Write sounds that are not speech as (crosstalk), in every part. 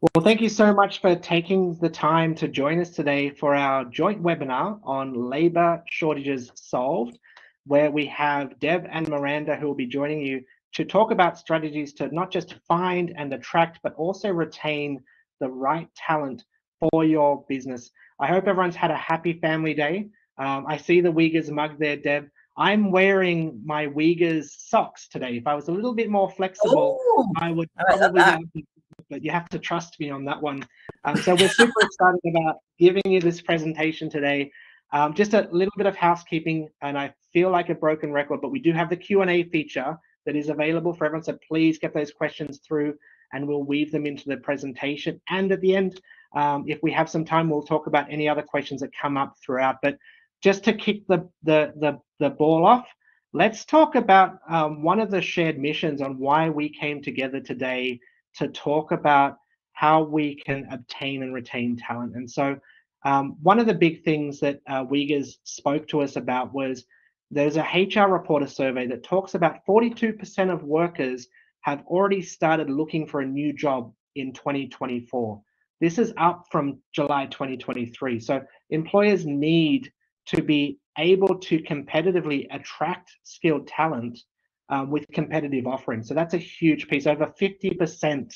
Well, thank you so much for taking the time to join us today for our joint webinar on labour shortages solved, where we have Deb and Miranda who will be joining you to talk about strategies to not just find and attract, but also retain the right talent for your business. I hope everyone's had a happy family day. Um, I see the Wiegers mug there, Deb. I'm wearing my Wiegers socks today. If I was a little bit more flexible, Ooh, I would (laughs) probably but you have to trust me on that one. Um, so we're super (laughs) excited about giving you this presentation today. Um, just a little bit of housekeeping, and I feel like a broken record, but we do have the Q&A feature that is available for everyone. So please get those questions through and we'll weave them into the presentation. And at the end, um, if we have some time, we'll talk about any other questions that come up throughout. But just to kick the, the, the, the ball off, let's talk about um, one of the shared missions on why we came together today to talk about how we can obtain and retain talent. And so um, one of the big things that uh, Wiegers spoke to us about was there's a HR reporter survey that talks about 42% of workers have already started looking for a new job in 2024. This is up from July 2023. So employers need to be able to competitively attract skilled talent um, with competitive offerings. So that's a huge piece. Over 50%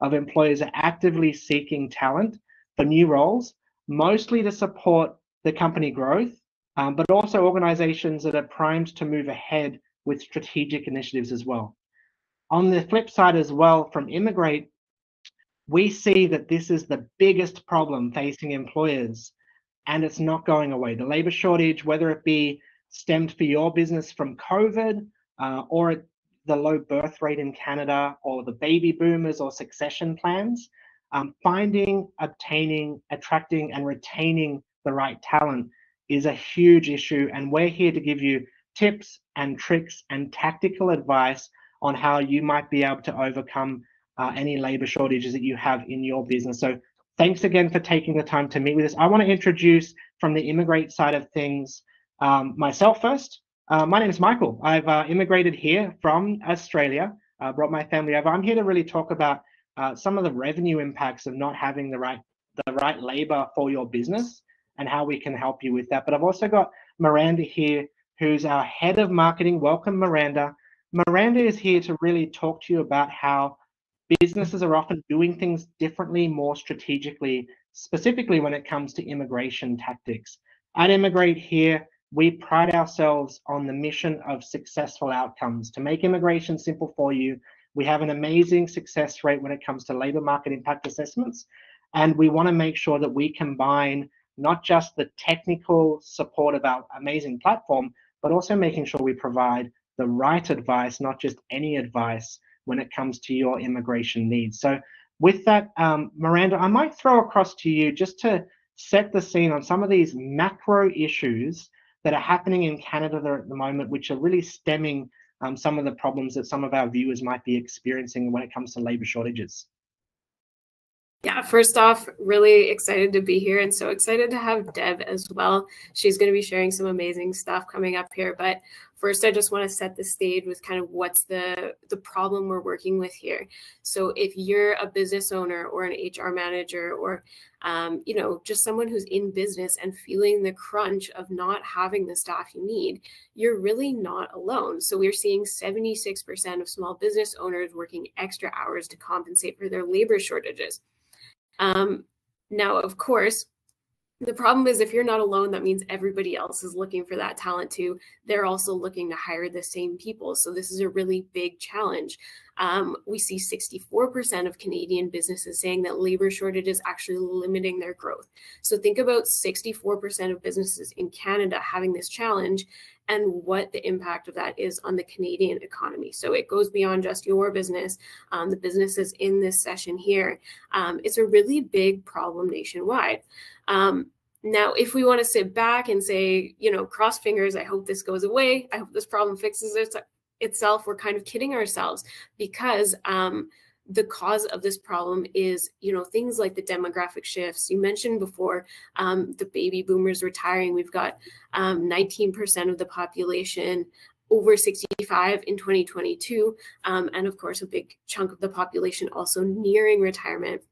of employers are actively seeking talent for new roles, mostly to support the company growth, um, but also organizations that are primed to move ahead with strategic initiatives as well. On the flip side as well, from Immigrate, we see that this is the biggest problem facing employers and it's not going away. The labor shortage, whether it be stemmed for your business from COVID uh, or the low birth rate in Canada or the baby boomers or succession plans, um, finding, obtaining, attracting, and retaining the right talent is a huge issue. And we're here to give you tips and tricks and tactical advice on how you might be able to overcome uh, any labor shortages that you have in your business. So thanks again for taking the time to meet with us. I want to introduce from the Immigrate side of things um, myself first. Uh, my name is Michael. I've uh, immigrated here from Australia, uh, brought my family over. I'm here to really talk about uh, some of the revenue impacts of not having the right the right labor for your business and how we can help you with that. But I've also got Miranda here, who's our head of marketing. Welcome, Miranda. Miranda is here to really talk to you about how businesses are often doing things differently, more strategically, specifically when it comes to immigration tactics. At Immigrate here, we pride ourselves on the mission of successful outcomes. To make immigration simple for you, we have an amazing success rate when it comes to labor market impact assessments. And we want to make sure that we combine not just the technical support of our amazing platform, but also making sure we provide the right advice, not just any advice when it comes to your immigration needs. So with that, um, Miranda, I might throw across to you just to set the scene on some of these macro issues that are happening in Canada at the moment, which are really stemming um, some of the problems that some of our viewers might be experiencing when it comes to labor shortages. Yeah, first off, really excited to be here and so excited to have Deb as well. She's going to be sharing some amazing stuff coming up here. But first, I just want to set the stage with kind of what's the, the problem we're working with here. So if you're a business owner or an HR manager or, um, you know, just someone who's in business and feeling the crunch of not having the staff you need, you're really not alone. So we're seeing 76% of small business owners working extra hours to compensate for their labor shortages. Um, now, of course, the problem is if you're not alone, that means everybody else is looking for that talent too. They're also looking to hire the same people. So this is a really big challenge. Um, we see 64% of Canadian businesses saying that labor shortage is actually limiting their growth. So think about 64% of businesses in Canada having this challenge and what the impact of that is on the Canadian economy. So it goes beyond just your business, um, the businesses in this session here. Um, it's a really big problem nationwide. Um, now, if we want to sit back and say, you know, cross fingers, I hope this goes away. I hope this problem fixes it, itself. We're kind of kidding ourselves because um, the cause of this problem is you know things like the demographic shifts you mentioned before um, the baby boomers retiring we've got um, 19% of the population over 65 in 2022 um, and of course a big chunk of the population also nearing retirement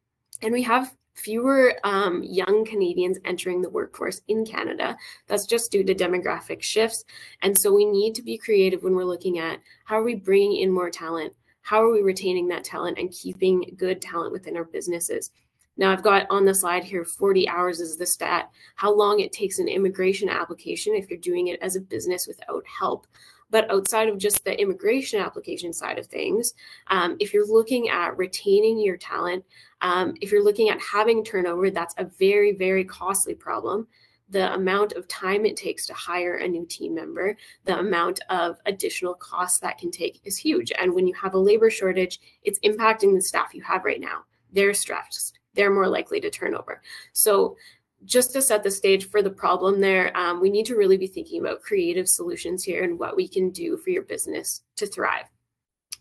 And we have fewer um, young Canadians entering the workforce in Canada. That's just due to demographic shifts. And so we need to be creative when we're looking at how are we bringing in more talent? How are we retaining that talent and keeping good talent within our businesses? Now I've got on the slide here 40 hours is the stat, how long it takes an immigration application if you're doing it as a business without help. But outside of just the immigration application side of things, um, if you're looking at retaining your talent, um, if you're looking at having turnover, that's a very, very costly problem. The amount of time it takes to hire a new team member, the amount of additional costs that can take is huge. And when you have a labor shortage, it's impacting the staff you have right now. They're stressed, they're more likely to turn over. So just to set the stage for the problem there, um, we need to really be thinking about creative solutions here and what we can do for your business to thrive.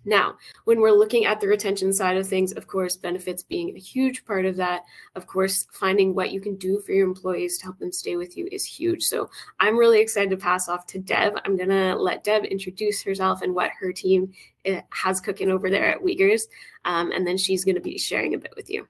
Now, when we're looking at the retention side of things, of course, benefits being a huge part of that. Of course, finding what you can do for your employees to help them stay with you is huge. So I'm really excited to pass off to Deb. I'm going to let Deb introduce herself and what her team eh, has cooking over there at Wiegers. Um, and then she's going to be sharing a bit with you.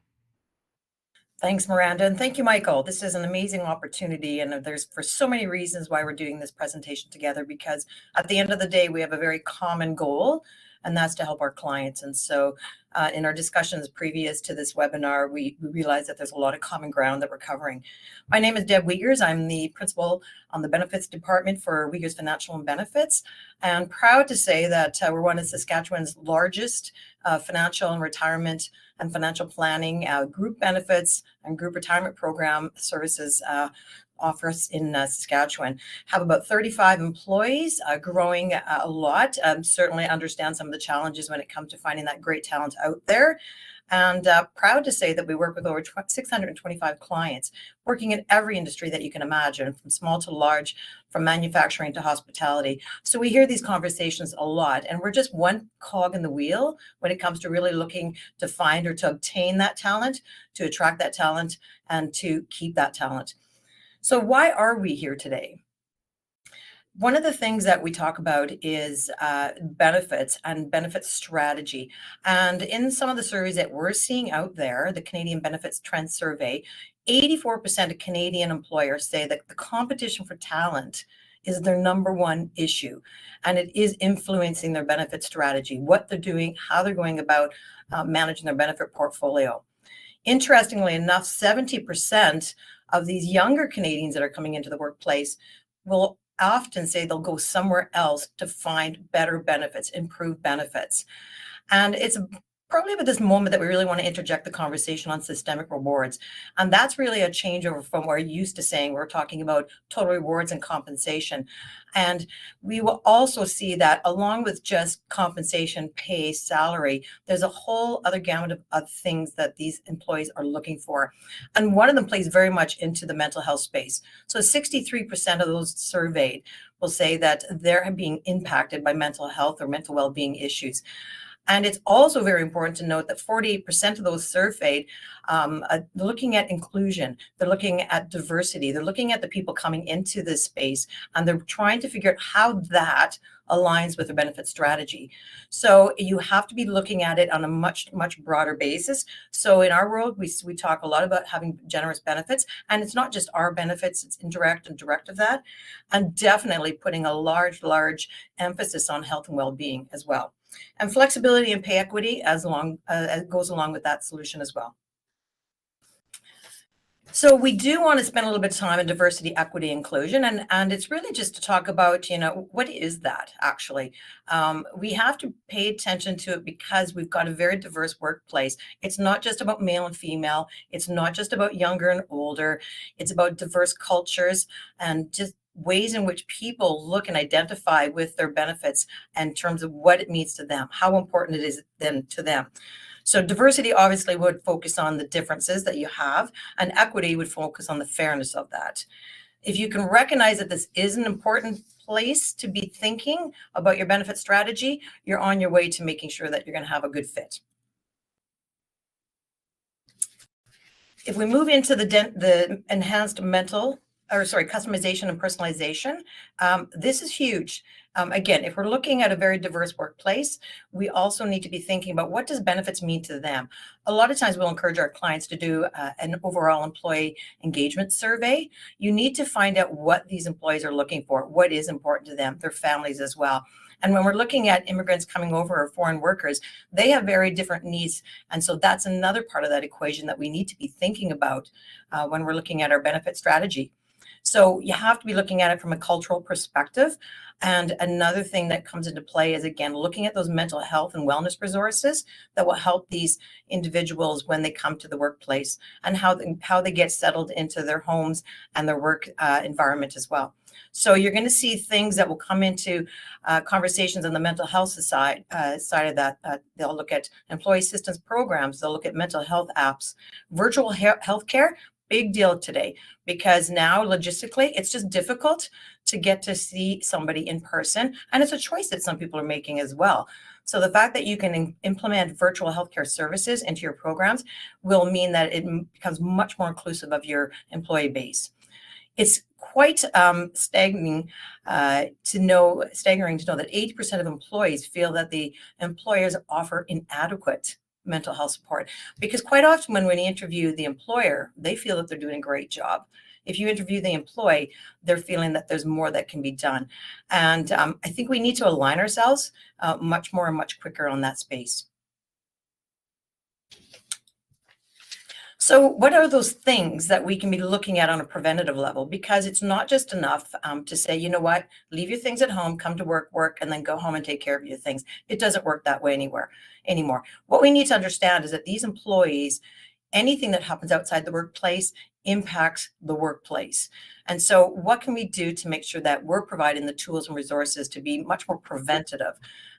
Thanks, Miranda. And thank you, Michael. This is an amazing opportunity. And there's for so many reasons why we're doing this presentation together, because at the end of the day, we have a very common goal, and that's to help our clients. And so uh, in our discussions previous to this webinar, we, we realized that there's a lot of common ground that we're covering. My name is Deb Wiegers. I'm the principal on the benefits department for Wiegers Financial and Benefits. And proud to say that uh, we're one of Saskatchewan's largest uh, financial and retirement and financial planning, uh, group benefits, and group retirement program services uh, office in uh, Saskatchewan. Have about 35 employees, uh, growing uh, a lot. Um, certainly understand some of the challenges when it comes to finding that great talent out there and uh, proud to say that we work with over 625 clients working in every industry that you can imagine from small to large from manufacturing to hospitality so we hear these conversations a lot and we're just one cog in the wheel when it comes to really looking to find or to obtain that talent to attract that talent and to keep that talent so why are we here today one of the things that we talk about is uh, benefits and benefit strategy. And in some of the surveys that we're seeing out there, the Canadian Benefits Trend Survey, 84% of Canadian employers say that the competition for talent is their number one issue. And it is influencing their benefit strategy, what they're doing, how they're going about uh, managing their benefit portfolio. Interestingly enough, 70% of these younger Canadians that are coming into the workplace will often say they'll go somewhere else to find better benefits, improved benefits. And it's probably about this moment that we really want to interject the conversation on systemic rewards. And that's really a changeover from where used to saying we're talking about total rewards and compensation. And we will also see that along with just compensation, pay, salary, there's a whole other gamut of, of things that these employees are looking for. And one of them plays very much into the mental health space. So 63% of those surveyed will say that they're being impacted by mental health or mental well-being issues. And it's also very important to note that 48% of those surveyed um, are looking at inclusion, they're looking at diversity, they're looking at the people coming into this space, and they're trying to figure out how that aligns with their benefit strategy. So you have to be looking at it on a much, much broader basis. So in our world, we, we talk a lot about having generous benefits, and it's not just our benefits, it's indirect and direct of that, and definitely putting a large, large emphasis on health and well-being as well. And flexibility and pay equity as along uh, goes along with that solution as well. So we do want to spend a little bit of time on diversity, equity, inclusion, and and it's really just to talk about, you know, what is that actually? Um, we have to pay attention to it because we've got a very diverse workplace. It's not just about male and female. It's not just about younger and older. It's about diverse cultures and just ways in which people look and identify with their benefits in terms of what it means to them, how important it is then to them. So diversity obviously would focus on the differences that you have, and equity would focus on the fairness of that. If you can recognize that this is an important place to be thinking about your benefit strategy, you're on your way to making sure that you're going to have a good fit. If we move into the, the enhanced mental or sorry, customization and personalization. Um, this is huge. Um, again, if we're looking at a very diverse workplace, we also need to be thinking about what does benefits mean to them. A lot of times we'll encourage our clients to do uh, an overall employee engagement survey. You need to find out what these employees are looking for, what is important to them, their families as well. And when we're looking at immigrants coming over or foreign workers, they have very different needs. And so that's another part of that equation that we need to be thinking about uh, when we're looking at our benefit strategy. So you have to be looking at it from a cultural perspective. And another thing that comes into play is again looking at those mental health and wellness resources that will help these individuals when they come to the workplace and how they, how they get settled into their homes and their work uh, environment as well. So you're going to see things that will come into uh, conversations on the mental health side uh, side of that. Uh, they'll look at employee assistance programs. They'll look at mental health apps, virtual he- healthcare. Big deal today because now logistically it's just difficult to get to see somebody in person, and it's a choice that some people are making as well. So the fact that you can in- implement virtual healthcare services into your programs will mean that it m- becomes much more inclusive of your employee base. It's quite um, staggering uh, to know, staggering to know that 80% of employees feel that the employers offer inadequate mental health support. Because quite often when we interview the employer, they feel that they're doing a great job. If you interview the employee, they're feeling that there's more that can be done. And um, I think we need to align ourselves uh, much more and much quicker on that space. So, what are those things that we can be looking at on a preventative level? Because it's not just enough um, to say, you know what, leave your things at home, come to work, work, and then go home and take care of your things. It doesn't work that way anywhere anymore. What we need to understand is that these employees, anything that happens outside the workplace impacts the workplace. And so, what can we do to make sure that we're providing the tools and resources to be much more preventative?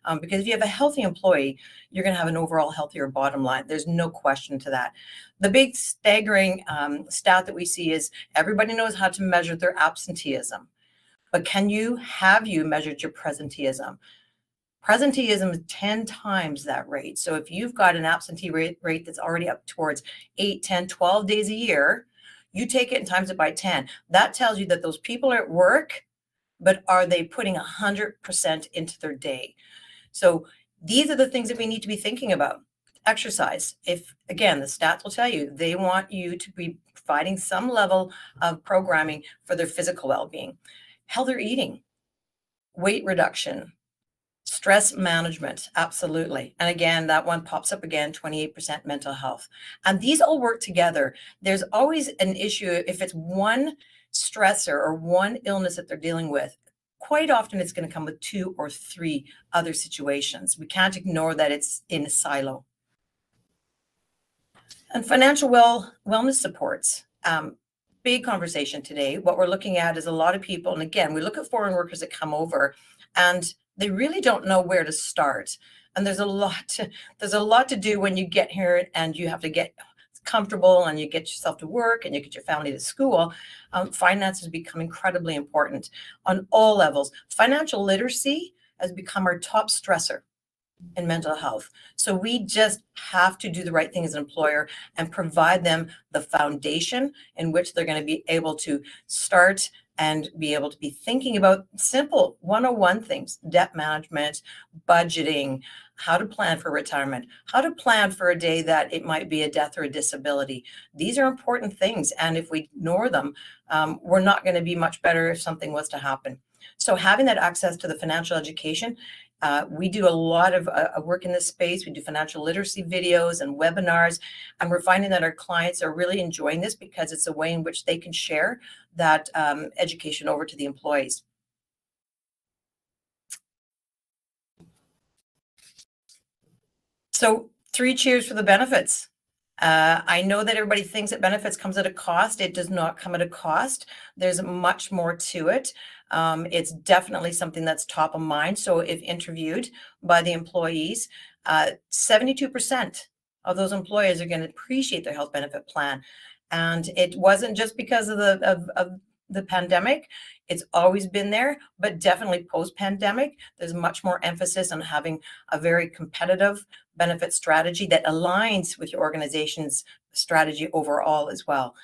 Um, because if you have a healthy employee, you're going to have an overall healthier bottom line. There's no question to that. The big staggering um, stat that we see is everybody knows how to measure their absenteeism, but can you have you measured your presenteeism? Presenteeism is 10 times that rate. So if you've got an absentee rate, rate that's already up towards 8, 10, 12 days a year, you take it and times it by 10. That tells you that those people are at work, but are they putting 100% into their day? So these are the things that we need to be thinking about. Exercise. If again, the stats will tell you they want you to be providing some level of programming for their physical well-being. Healthier eating, weight reduction, stress management absolutely and again that one pops up again 28% mental health and these all work together there's always an issue if it's one stressor or one illness that they're dealing with quite often it's going to come with two or three other situations. We can't ignore that it's in a silo. And financial well wellness supports. Um, big conversation today. What we're looking at is a lot of people, and again, we look at foreign workers that come over and they really don't know where to start. And there's a lot to, there's a lot to do when you get here and you have to get comfortable and you get yourself to work and you get your family to school, um, finances become incredibly important on all levels. Financial literacy has become our top stressor in mental health. So we just have to do the right thing as an employer and provide them the foundation in which they're going to be able to start and be able to be thinking about simple 101 things debt management, budgeting, how to plan for retirement, how to plan for a day that it might be a death or a disability. These are important things. And if we ignore them, um, we're not going to be much better if something was to happen. So having that access to the financial education uh, we do a lot of uh, work in this space. We do financial literacy videos and webinars, and we're finding that our clients are really enjoying this because it's a way in which they can share that um, education over to the employees. So three cheers for the benefits. Uh, I know that everybody thinks that benefits comes at a cost. It does not come at a cost. There's much more to it. Um, it's definitely something that's top of mind. So if interviewed by the employees, 72% uh, of those employers are going to appreciate their health benefit plan. And it wasn't just because of the of, of the pandemic. It's always been there, but definitely post pandemic, there's much more emphasis on having a very competitive benefit strategy that aligns with your organization's strategy overall as well.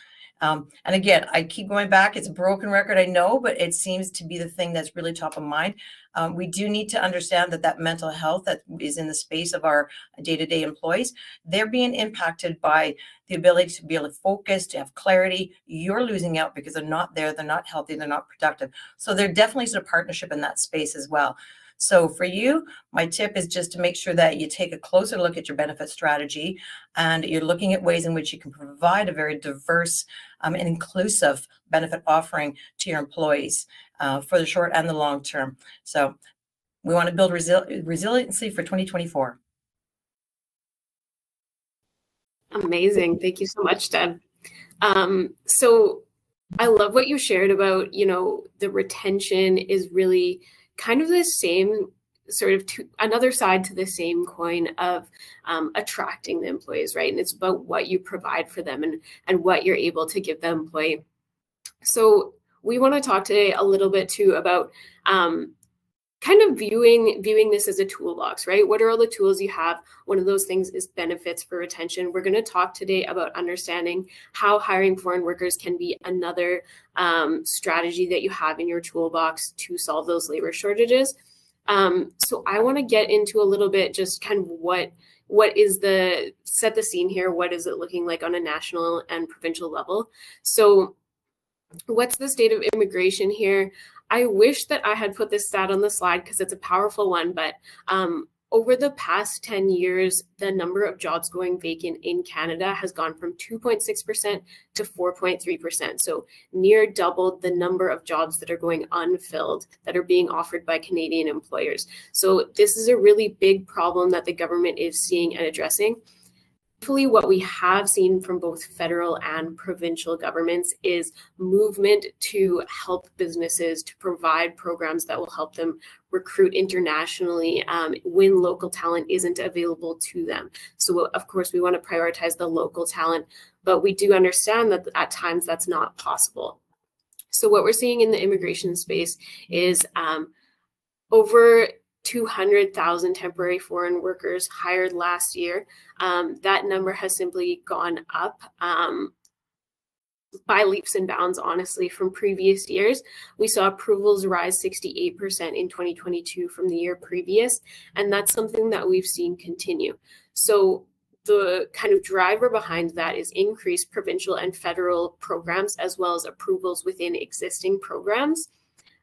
Um, and again, I keep going back. It's a broken record, I know, but it seems to be the thing that's really top of mind. Um, we do need to understand that that mental health that is in the space of our day-to-day employees, they're being impacted by the ability to be able to focus, to have clarity. You're losing out because they're not there, they're not healthy, they're not productive. So there definitely is a partnership in that space as well. So for you, my tip is just to make sure that you take a closer look at your benefit strategy and you're looking at ways in which you can provide a very diverse um, and inclusive benefit offering to your employees uh, for the short and the long term. So we want to build resi resiliency for 2024. Amazing. Thank you so much, Deb. Um, so I love what you shared about, you know, the retention is really kind of the same sort of to, another side to the same coin of um, attracting the employees, right? And it's about what you provide for them and and what you're able to give the employee. So we want to talk today a little bit too about um, kind of viewing viewing this as a toolbox right? What are all the tools you have? One of those things is benefits for retention. We're going to talk today about understanding how hiring foreign workers can be another um, strategy that you have in your toolbox to solve those labor shortages. Um, so i want to get into a little bit just kind of what what is the set the scene here. What is it looking like on a national and provincial level? So what's the state of immigration here I wish that I had put this stat on the slide because it's a powerful one, but um, over the past 10 years, the number of jobs going vacant in Canada has gone from 2.6% to 4.3%. So near doubled the number of jobs that are going unfilled that are being offered by Canadian employers. So this is a really big problem that the government is seeing and addressing. Hopefully, what we have seen from both federal and provincial governments is movement to help businesses to provide programs that will help them recruit internationally um, when local talent isn't available to them. So, of course, we want to prioritize the local talent, but we do understand that at times that's not possible. So, what we're seeing in the immigration space is um, over 200,000 temporary foreign workers hired last year. Um, that number has simply gone up um, by leaps and bounds, honestly, from previous years. We saw approvals rise 68% in 2022 from the year previous, and that's something that we've seen continue. So the kind of driver behind that is increased provincial and federal programs as well as approvals within existing programs.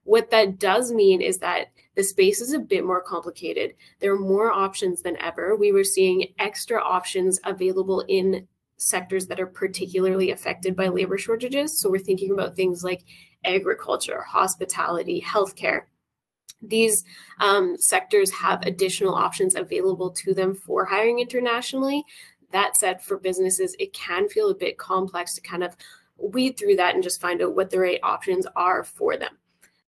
What that does mean is that the space is a bit more complicated. There are more options than ever. We were seeing extra options available in sectors that are particularly affected by labor shortages. So we're thinking about things like agriculture, hospitality, healthcare. These um, sectors have additional options available to them for hiring internationally. That said, for businesses, it can feel a bit complex to kind of weed through that and just find out what the right options are for them.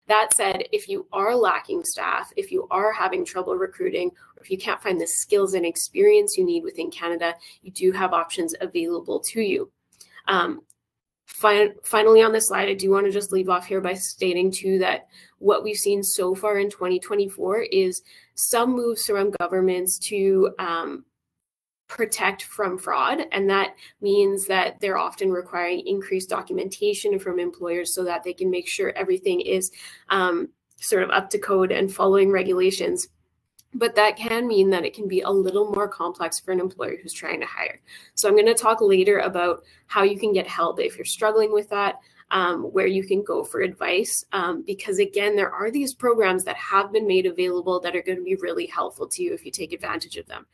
That said, if you are lacking staff, if you are having trouble recruiting, or if you can't find the skills and experience you need within Canada, you do have options available to you. Um, finally, on this slide, I do want to just leave off here by stating too that what we've seen so far in 2024 is some moves from governments to um, protect from fraud. And that means that they're often requiring increased documentation from employers so that they can make sure everything is um, sort of up to code and following regulations. But that can mean that it can be a little more complex for an employer who's trying to hire. So I'm going to talk later about how you can get help if you're struggling with that. Um, where you can go for advice. Um, because again, there are these programs that have been made available that are going to be really helpful to you if you take advantage of them.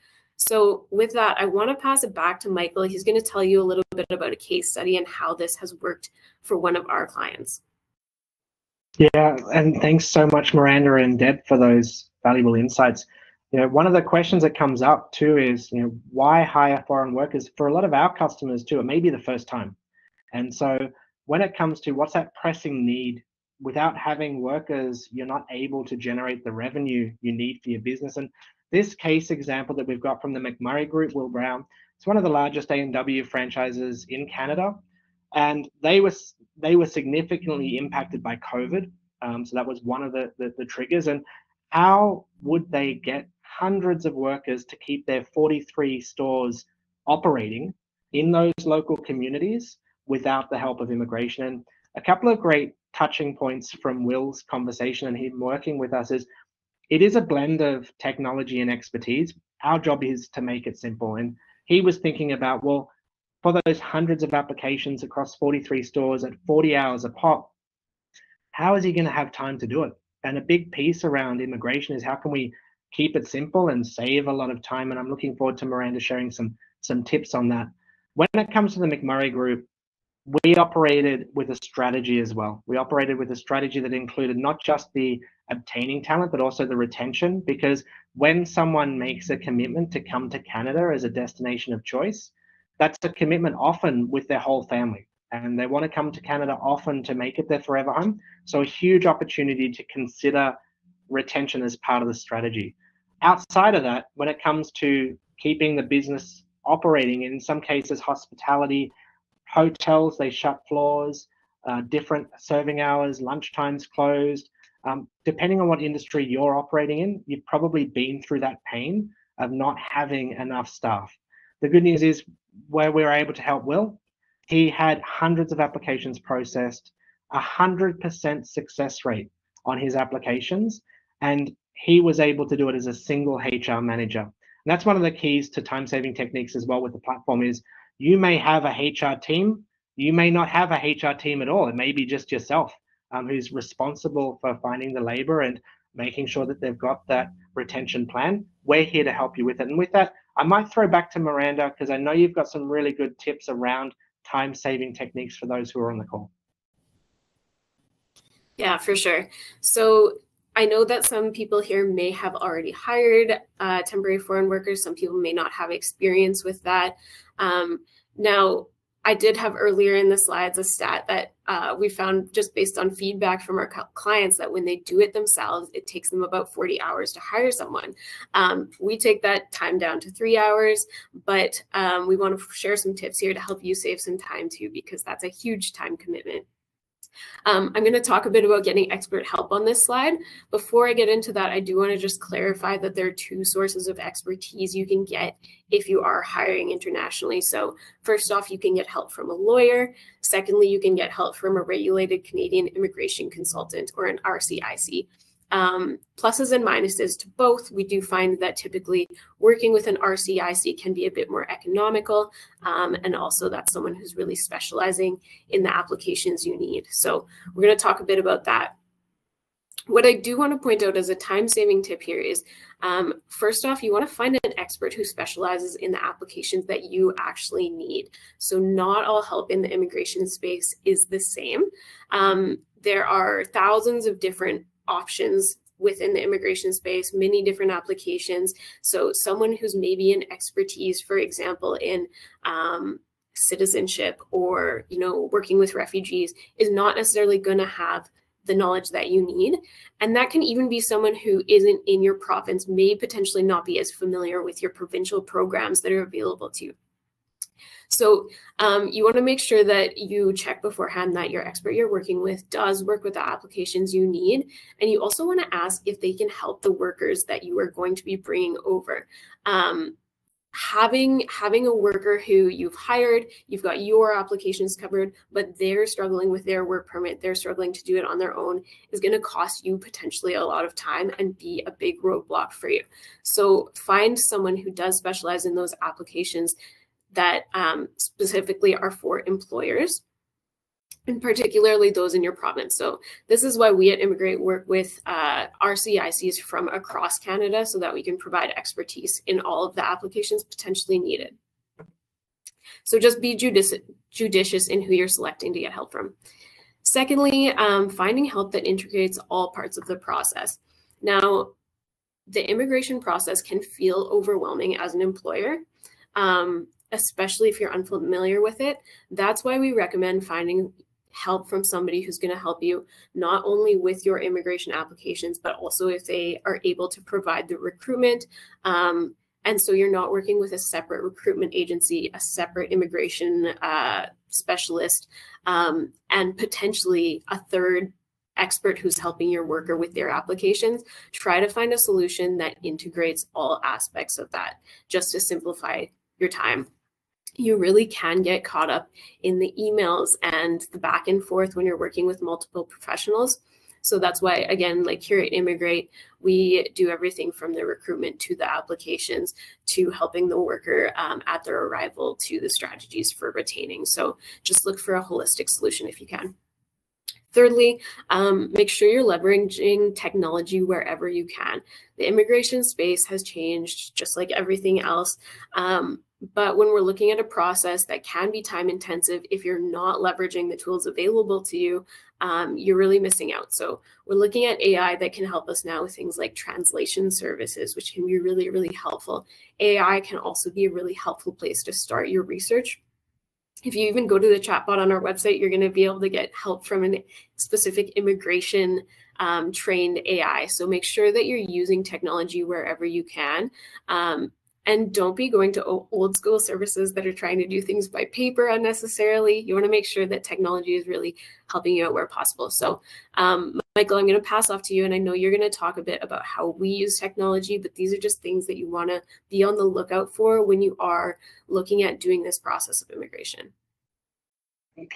So with that, I want to pass it back to Michael. He's going to tell you a little bit about a case study and how this has worked for one of our clients. Yeah, and thanks so much, Miranda and Deb, for those valuable insights. You know, one of the questions that comes up too is, you know, why hire foreign workers? For a lot of our customers too, it may be the first time. And so when it comes to what's that pressing need, without having workers, you're not able to generate the revenue you need for your business. And this case example that we've got from the McMurray Group, Will Brown, it's one of the largest A&W franchises in Canada, and they were they were significantly impacted by COVID. Um, so that was one of the, the, the triggers. And how would they get hundreds of workers to keep their 43 stores operating in those local communities without the help of immigration. And a couple of great touching points from Will's conversation and him working with us is it is a blend of technology and expertise. Our job is to make it simple. And he was thinking about, well, for those hundreds of applications across 43 stores at 40 hours a pop, how is he going to have time to do it? And a big piece around immigration is how can we keep it simple and save a lot of time? And I'm looking forward to Miranda sharing some some tips on that. When it comes to the McMurray Group, we operated with a strategy as well. We operated with a strategy that included not just the obtaining talent, but also the retention. Because when someone makes a commitment to come to Canada as a destination of choice, that's a commitment often with their whole family. And they want to come to Canada often to make it their forever home. So, a huge opportunity to consider retention as part of the strategy. Outside of that, when it comes to keeping the business operating, in some cases, hospitality, hotels, they shut floors, uh, different serving hours, lunch times closed. Um, depending on what industry you're operating in, you've probably been through that pain of not having enough staff. The good news is where we were able to help Will, he had hundreds of applications processed, a hundred percent success rate on his applications, and he was able to do it as a single HR manager. And that's one of the keys to time saving techniques as well with the platform is you may have a HR team, you may not have a HR team at all. It may be just yourself um, who's responsible for finding the labor and making sure that they've got that retention plan. We're here to help you with it. And with that, I might throw back to Miranda because I know you've got some really good tips around time saving techniques for those who are on the call. Yeah, for sure. So I know that some people here may have already hired uh, temporary foreign workers. Some people may not have experience with that. Um, now, I did have earlier in the slides a stat that uh, we found just based on feedback from our clients that when they do it themselves, it takes them about 40 hours to hire someone. Um, we take that time down to three hours, but um, we want to share some tips here to help you save some time too, because that's a huge time commitment. Um, I'm going to talk a bit about getting expert help on this slide. Before I get into that, I do want to just clarify that there are two sources of expertise you can get if you are hiring internationally. So first off, you can get help from a lawyer. Secondly, you can get help from a regulated Canadian immigration consultant or an RCIC um, pluses and minuses to both. We do find that typically working with an RCIC can be a bit more economical, um, and also that's someone who's really specializing in the applications you need. So we're going to talk a bit about that. What I do want to point out as a time saving tip here is um, first off, you want to find an expert who specializes in the applications that you actually need. So, not all help in the immigration space is the same. Um, there are thousands of different options within the immigration space, many different applications. So someone who's maybe an expertise, for example, in um, citizenship or you know working with refugees is not necessarily going to have the knowledge that you need and that can even be someone who isn't in your province may potentially not be as familiar with your provincial programs that are available to you so um, you want to make sure that you check beforehand that your expert you're working with does work with the applications you need. And you also want to ask if they can help the workers that you are going to be bringing over. Um, having having a worker who you've hired you've got your applications covered but they're struggling with their work permit they're struggling to do it on their own is going to cost you potentially a lot of time and be a big roadblock for you so find someone who does specialize in those applications that um, specifically are for employers and particularly those in your province. So this is why we at Immigrate work with uh, RCICs from across Canada so that we can provide expertise in all of the applications potentially needed. So just be judici judicious in who you're selecting to get help from. Secondly, um, finding help that integrates all parts of the process. Now, the immigration process can feel overwhelming as an employer. Um, especially if you're unfamiliar with it. That's why we recommend finding help from somebody who's going to help you not only with your immigration applications, but also if they are able to provide the recruitment. Um, and so you're not working with a separate recruitment agency, a separate immigration uh, specialist, um, and potentially a third expert who's helping your worker with their applications. Try to find a solution that integrates all aspects of that just to simplify your time you really can get caught up in the emails and the back and forth when you're working with multiple professionals. So that's why, again, like here at Immigrate, we do everything from the recruitment to the applications to helping the worker um, at their arrival to the strategies for retaining. So just look for a holistic solution if you can. Thirdly, um, make sure you're leveraging technology wherever you can. The immigration space has changed just like everything else. Um, but when we're looking at a process that can be time intensive, if you're not leveraging the tools available to you, um, you're really missing out. So we're looking at AI that can help us now with things like translation services, which can be really, really helpful. AI can also be a really helpful place to start your research if you even go to the chatbot on our website, you're going to be able to get help from a specific immigration um, trained AI. So make sure that you're using technology wherever you can. Um, and don't be going to old school services that are trying to do things by paper unnecessarily. You want to make sure that technology is really helping you out where possible. So, um, Michael, I'm going to pass off to you, and I know you're going to talk a bit about how we use technology, but these are just things that you want to be on the lookout for when you are looking at doing this process of immigration.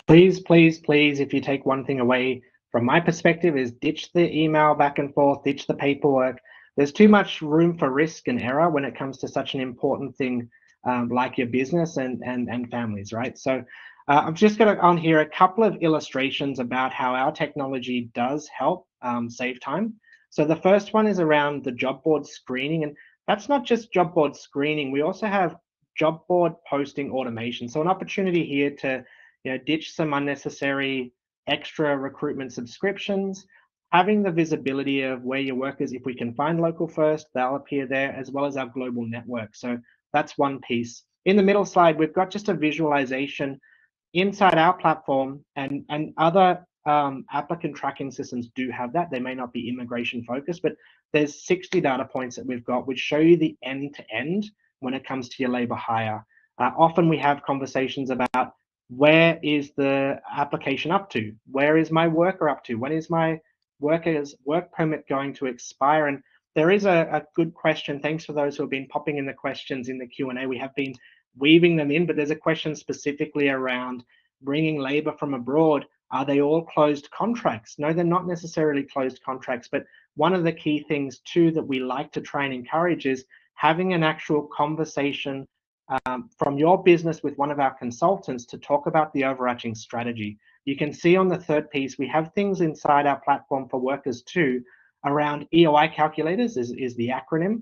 Please, please, please, if you take one thing away from my perspective, is ditch the email back and forth, ditch the paperwork there's too much room for risk and error when it comes to such an important thing um, like your business and and and families, right? So uh, I've just got on here a couple of illustrations about how our technology does help um, save time. So the first one is around the job board screening, and that's not just job board screening. We also have job board posting automation. So an opportunity here to you know ditch some unnecessary extra recruitment subscriptions having the visibility of where your workers, if we can find local first, they'll appear there as well as our global network. So that's one piece. In the middle slide, we've got just a visualization inside our platform and, and other um, applicant tracking systems do have that. They may not be immigration focused, but there's 60 data points that we've got which show you the end to end when it comes to your labor hire. Uh, often we have conversations about where is the application up to? Where is my worker up to? When is my workers work permit going to expire? And there is a, a good question. Thanks for those who have been popping in the questions in the Q&A. We have been weaving them in, but there's a question specifically around bringing labor from abroad. Are they all closed contracts? No, they're not necessarily closed contracts, but one of the key things too that we like to try and encourage is having an actual conversation um, from your business with one of our consultants to talk about the overarching strategy. You can see on the third piece, we have things inside our platform for workers too around EOI calculators is, is the acronym.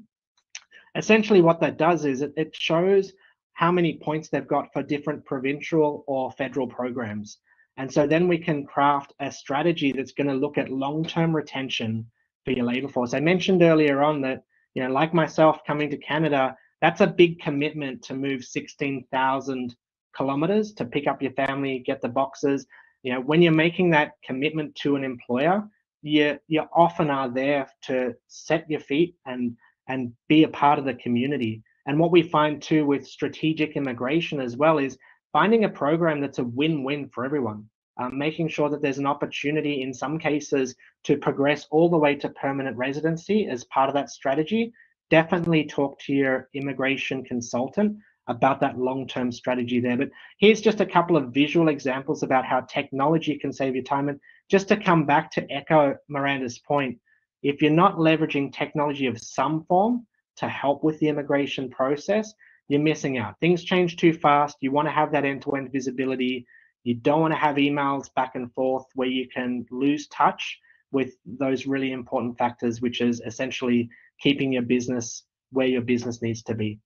Essentially what that does is it, it shows how many points they've got for different provincial or federal programs. And so then we can craft a strategy that's going to look at long-term retention for your labor force. I mentioned earlier on that, you know, like myself coming to Canada, that's a big commitment to move 16,000 kilometers to pick up your family, get the boxes, you know, when you're making that commitment to an employer, you you often are there to set your feet and and be a part of the community. And what we find too with strategic immigration as well is finding a program that's a win-win for everyone. Um, making sure that there's an opportunity in some cases to progress all the way to permanent residency as part of that strategy. Definitely talk to your immigration consultant about that long-term strategy there. But here's just a couple of visual examples about how technology can save your time. And just to come back to echo Miranda's point, if you're not leveraging technology of some form to help with the immigration process, you're missing out. Things change too fast. You want to have that end-to-end visibility. You don't want to have emails back and forth where you can lose touch with those really important factors, which is essentially keeping your business where your business needs to be.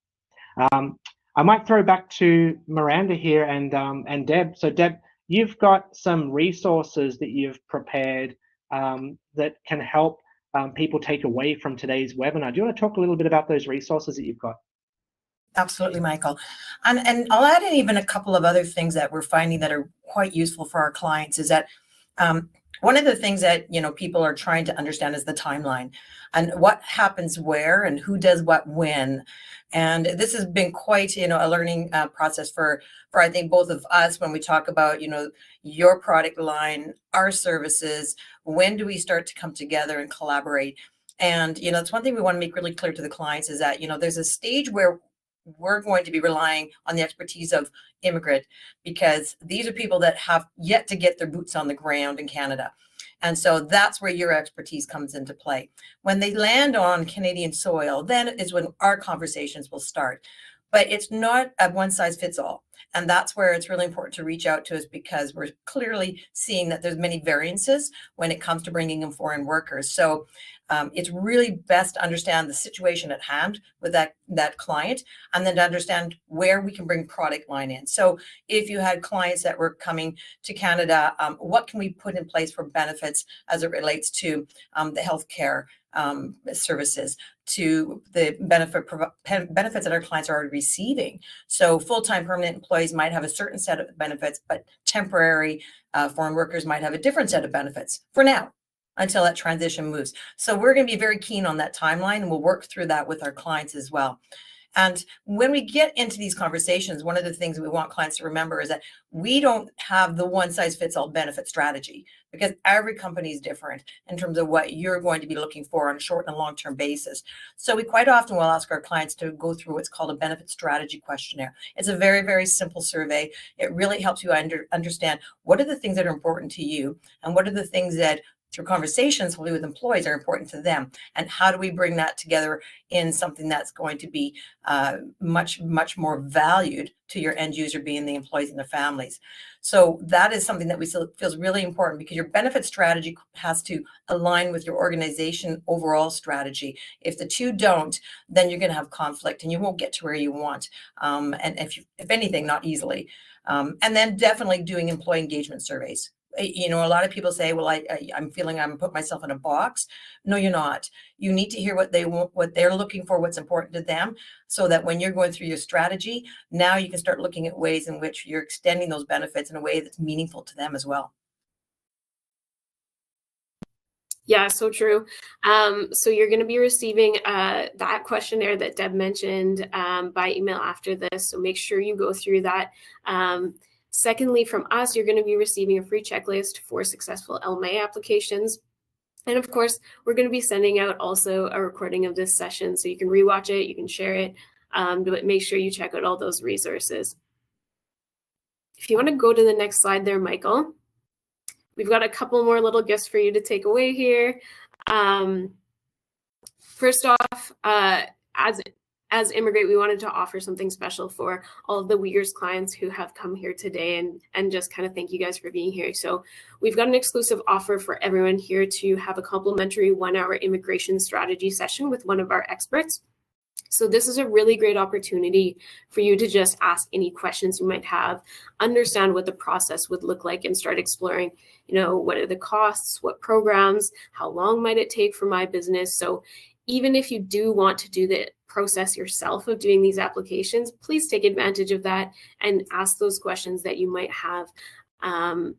Um, I might throw back to Miranda here and um, and Deb. So Deb, you've got some resources that you've prepared um, that can help um, people take away from today's webinar. Do you want to talk a little bit about those resources that you've got? Absolutely, Michael. And, and I'll add in even a couple of other things that we're finding that are quite useful for our clients is that um, one of the things that you know people are trying to understand is the timeline and what happens where and who does what when. And this has been quite you know a learning uh, process for for i think both of us when we talk about you know your product line our services when do we start to come together and collaborate? And you know it's one thing we want to make really clear to the clients is that you know there's a stage where we're going to be relying on the expertise of Immigrate because these are people that have yet to get their boots on the ground in Canada. And so that's where your expertise comes into play. When they land on Canadian soil, then is when our conversations will start. But it's not a one size fits all. And that's where it's really important to reach out to us because we're clearly seeing that there's many variances when it comes to bringing in foreign workers. So um, it's really best to understand the situation at hand with that that client and then to understand where we can bring product line in so if you had clients that were coming to canada um, what can we put in place for benefits as it relates to um, the healthcare um, services to the benefit benefits that our clients are already receiving. So full-time permanent employees might have a certain set of benefits, but temporary uh, foreign workers might have a different set of benefits for now until that transition moves. So we're going to be very keen on that timeline and we'll work through that with our clients as well. And when we get into these conversations, one of the things we want clients to remember is that we don't have the one size fits all benefit strategy because every company is different in terms of what you're going to be looking for on a short and long term basis. So we quite often will ask our clients to go through what's called a benefit strategy questionnaire. It's a very, very simple survey. It really helps you under, understand what are the things that are important to you and what are the things that through conversations we'll with employees are important to them. And how do we bring that together in something that's going to be uh, much much more valued to your end user being the employees and their families? So that is something that we feel feels really important because your benefit strategy has to align with your organization overall strategy. If the two don't then you're going to have conflict and you won't get to where you want um, and if you, if anything not easily. Um, and then definitely doing employee engagement surveys you know a lot of people say well I, I i'm feeling i'm put myself in a box no you're not you need to hear what they want what they're looking for what's important to them so that when you're going through your strategy now you can start looking at ways in which you're extending those benefits in a way that's meaningful to them as well yeah, so true. Um, so you're going to be receiving uh, that questionnaire that Deb mentioned um, by email after this. So make sure you go through that. Um, Secondly, from us, you're going to be receiving a free checklist for successful LMA applications. And of course, we're going to be sending out also a recording of this session so you can rewatch it, you can share it, um, but make sure you check out all those resources. If you want to go to the next slide there, Michael, we've got a couple more little gifts for you to take away here. Um, first off, uh, as as Immigrate, we wanted to offer something special for all of the Wiegers clients who have come here today and, and just kind of thank you guys for being here. So we've got an exclusive offer for everyone here to have a complimentary one hour immigration strategy session with one of our experts. So this is a really great opportunity for you to just ask any questions you might have, understand what the process would look like and start exploring, you know, what are the costs, what programs, how long might it take for my business? So even if you do want to do the process yourself of doing these applications, please take advantage of that and ask those questions that you might have. Um,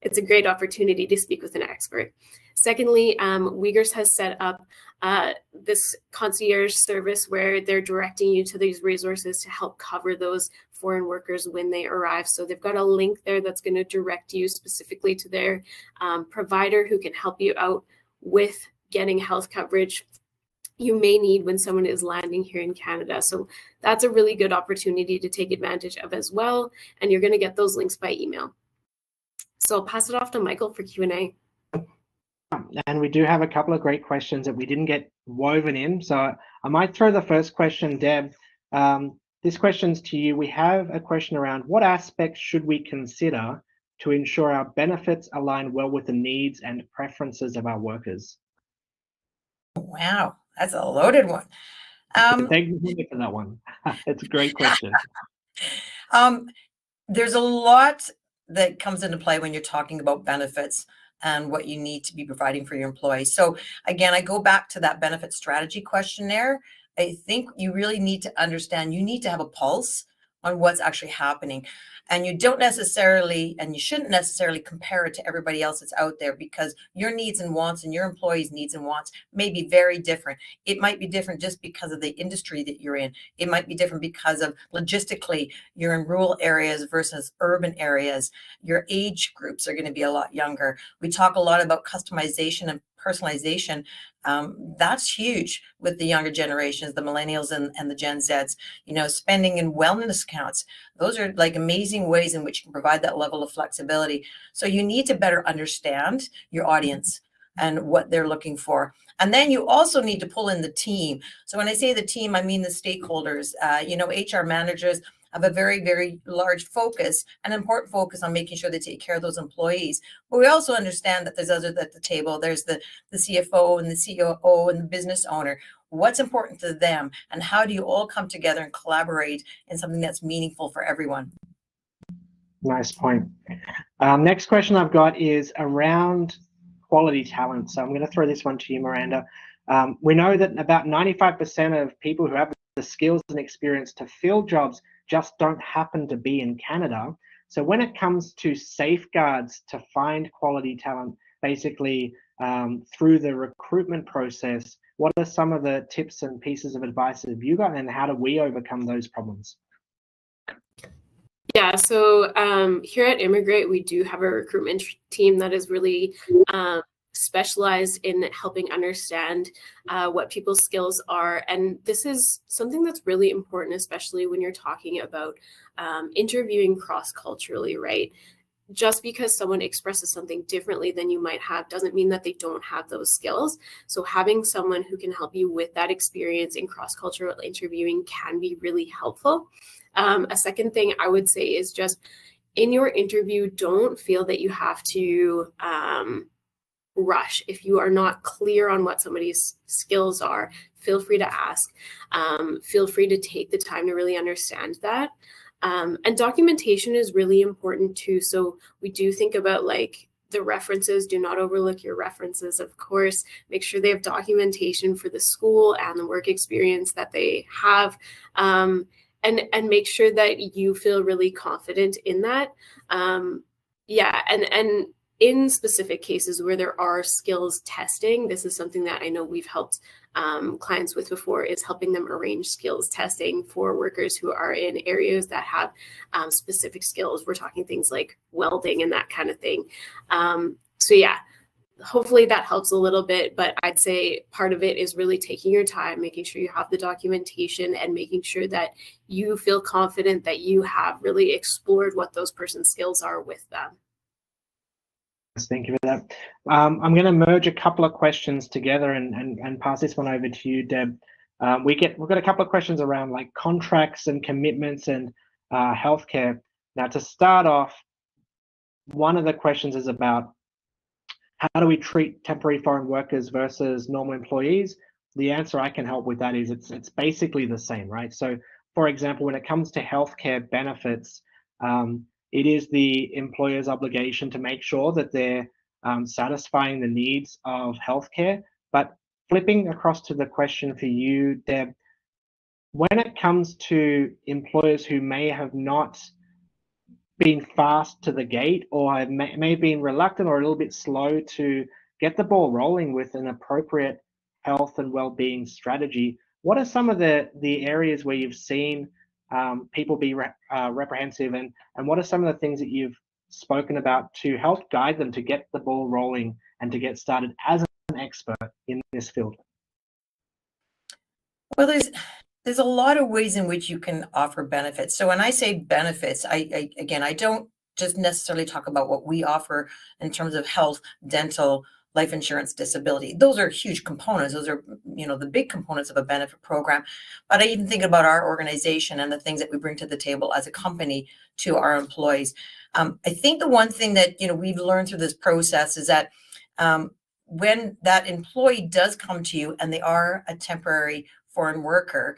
it's a great opportunity to speak with an expert. Secondly, um, Wiegers has set up uh, this concierge service where they're directing you to these resources to help cover those foreign workers when they arrive. So they've got a link there that's going to direct you specifically to their um, provider who can help you out with getting health coverage you may need when someone is landing here in Canada. So that's a really good opportunity to take advantage of as well. And you're going to get those links by email. So I'll pass it off to Michael for Q&A. And we do have a couple of great questions that we didn't get woven in. So I might throw the first question, Deb. Um, this question's to you. We have a question around what aspects should we consider to ensure our benefits align well with the needs and preferences of our workers? Wow, that's a loaded one. Um, Thank you for that one. (laughs) it's a great question. (laughs) um, there's a lot that comes into play when you're talking about benefits and what you need to be providing for your employees. So again, I go back to that benefit strategy questionnaire. I think you really need to understand, you need to have a pulse on what's actually happening and you don't necessarily and you shouldn't necessarily compare it to everybody else that's out there because your needs and wants and your employees needs and wants may be very different. It might be different just because of the industry that you're in. It might be different because of logistically you're in rural areas versus urban areas. Your age groups are going to be a lot younger. We talk a lot about customization and personalization, um, that's huge with the younger generations, the millennials and, and the Gen Zs, you know, spending in wellness accounts. Those are like amazing ways in which you can provide that level of flexibility. So you need to better understand your audience and what they're looking for. And then you also need to pull in the team. So when I say the team, I mean the stakeholders, uh, you know, HR managers, have a very, very large focus, an important focus on making sure they take care of those employees. But we also understand that there's others at the table. There's the, the CFO and the COO and the business owner. What's important to them? And how do you all come together and collaborate in something that's meaningful for everyone? Nice point. Um, next question I've got is around quality talent. So I'm going to throw this one to you, Miranda. Um, we know that about 95% of people who have the skills and experience to fill jobs just don't happen to be in Canada. So when it comes to safeguards to find quality talent, basically um, through the recruitment process, what are some of the tips and pieces of advice that you got, and how do we overcome those problems? Yeah, so um, here at Immigrate, we do have a recruitment team that is really um, specialized in helping understand uh, what people's skills are. And this is something that's really important, especially when you're talking about um, interviewing cross culturally, right? Just because someone expresses something differently than you might have doesn't mean that they don't have those skills. So, having someone who can help you with that experience in cross cultural interviewing can be really helpful. Um, a second thing I would say is just in your interview, don't feel that you have to um, rush. If you are not clear on what somebody's skills are, feel free to ask. Um, feel free to take the time to really understand that. Um, and documentation is really important too. So we do think about like the references. Do not overlook your references, of course. Make sure they have documentation for the school and the work experience that they have. Um, and, and make sure that you feel really confident in that. Um, yeah, and and in specific cases where there are skills testing, this is something that I know we've helped um, clients with before is helping them arrange skills testing for workers who are in areas that have um, specific skills. We're talking things like welding and that kind of thing. Um, so yeah, hopefully that helps a little bit, but I'd say part of it is really taking your time, making sure you have the documentation and making sure that you feel confident that you have really explored what those person's skills are with them. Thank you for that. Um, I'm going to merge a couple of questions together and, and, and pass this one over to you, Deb. Um, we get we've got a couple of questions around like contracts and commitments and uh, healthcare. Now, to start off, one of the questions is about how do we treat temporary foreign workers versus normal employees? The answer I can help with that is it's it's basically the same, right? So, for example, when it comes to healthcare benefits, um, it is the employer's obligation to make sure that they're um, satisfying the needs of healthcare. But flipping across to the question for you, Deb, when it comes to employers who may have not been fast to the gate or have may, may have been reluctant or a little bit slow to get the ball rolling with an appropriate health and well-being strategy, what are some of the, the areas where you've seen um, people be re- uh, reprehensive and and what are some of the things that you've spoken about to help guide them to get the ball rolling and to get started as an expert in this field? Well there's there's a lot of ways in which you can offer benefits. So when i say benefits I, I again i don't just necessarily talk about what we offer in terms of health dental life insurance disability those are huge components. Those are you know the big components of a benefit program. But i even think about our organization and the things that we bring to the table as a company to our employees. Um, i think the one thing that you know we've learned through this process is that um, when that employee does come to you and they are a temporary foreign worker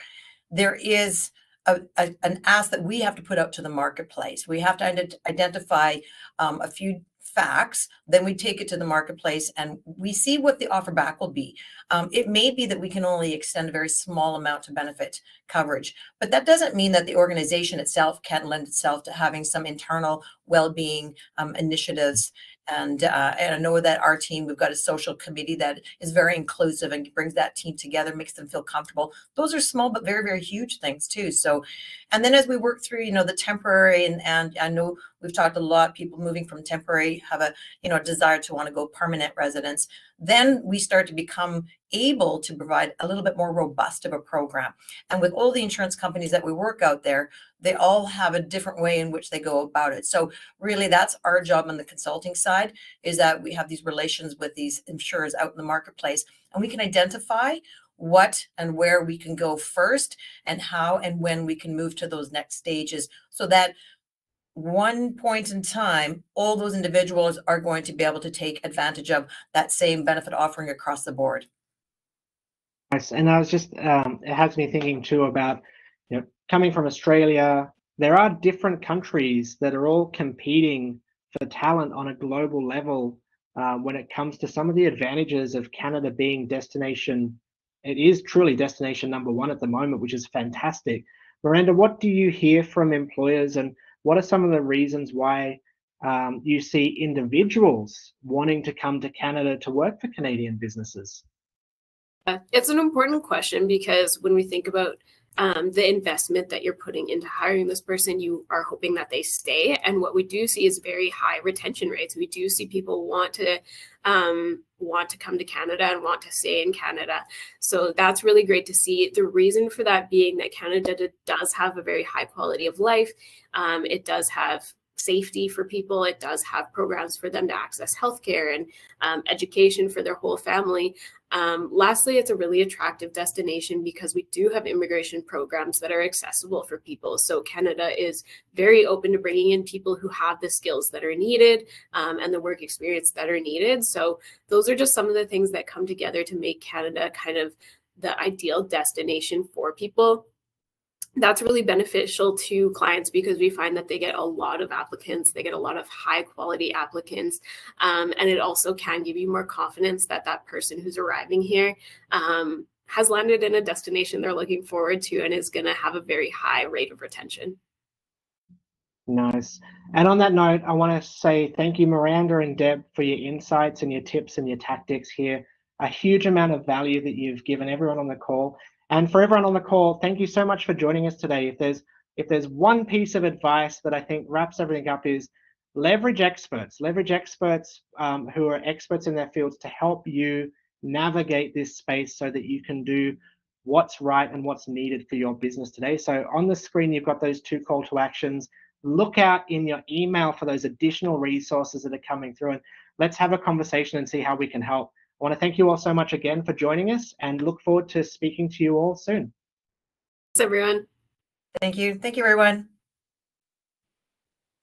there is a, a, an ask that we have to put out to the marketplace. We have to ident identify um, a few facts, then we take it to the marketplace and we see what the offer back will be. Um, it may be that we can only extend a very small amount to benefit coverage, but that doesn't mean that the organization itself can't lend itself to having some internal well-being um, initiatives. And, uh, and I know that our team, we've got a social committee that is very inclusive and brings that team together, makes them feel comfortable. Those are small but very, very huge things too. So And then as we work through, you know, the temporary and, and I know we've talked a lot, people moving from temporary have a, you know, desire to want to go permanent residence. Then we start to become able to provide a little bit more robust of a program. And with all the insurance companies that we work out there, they all have a different way in which they go about it. So really that's our job on the consulting side is that we have these relations with these insurers out in the marketplace and we can identify what and where we can go first and how and when we can move to those next stages so that one point in time, all those individuals are going to be able to take advantage of that same benefit offering across the board. Nice. And I was just, um, it has me thinking too about, you know, coming from Australia, there are different countries that are all competing for talent on a global level uh, when it comes to some of the advantages of Canada being destination. It is truly destination number one at the moment, which is fantastic. Miranda, what do you hear from employers and what are some of the reasons why um, you see individuals wanting to come to Canada to work for Canadian businesses? Uh, it's an important question because when we think about um, the investment that you're putting into hiring this person, you are hoping that they stay. And what we do see is very high retention rates. We do see people want to um, want to come to Canada and want to stay in Canada. So that's really great to see. The reason for that being that Canada does have a very high quality of life. Um, it does have safety for people. It does have programs for them to access healthcare and um, education for their whole family. Um, lastly, it's a really attractive destination because we do have immigration programs that are accessible for people. So Canada is very open to bringing in people who have the skills that are needed um, and the work experience that are needed. So those are just some of the things that come together to make Canada kind of the ideal destination for people that's really beneficial to clients because we find that they get a lot of applicants they get a lot of high quality applicants um, and it also can give you more confidence that that person who's arriving here um, has landed in a destination they're looking forward to and is going to have a very high rate of retention. Nice. And on that note i want to say thank you miranda and deb for your insights and your tips and your tactics here. A huge amount of value that you've given everyone on the call and for everyone on the call, thank you so much for joining us today. If there's if there's one piece of advice that I think wraps everything up is leverage experts, leverage experts um, who are experts in their fields to help you navigate this space so that you can do what's right and what's needed for your business today. So on the screen, you've got those two call to actions. Look out in your email for those additional resources that are coming through and let's have a conversation and see how we can help. I want to thank you all so much again for joining us and look forward to speaking to you all soon. Thanks, everyone. Thank you. Thank you, everyone.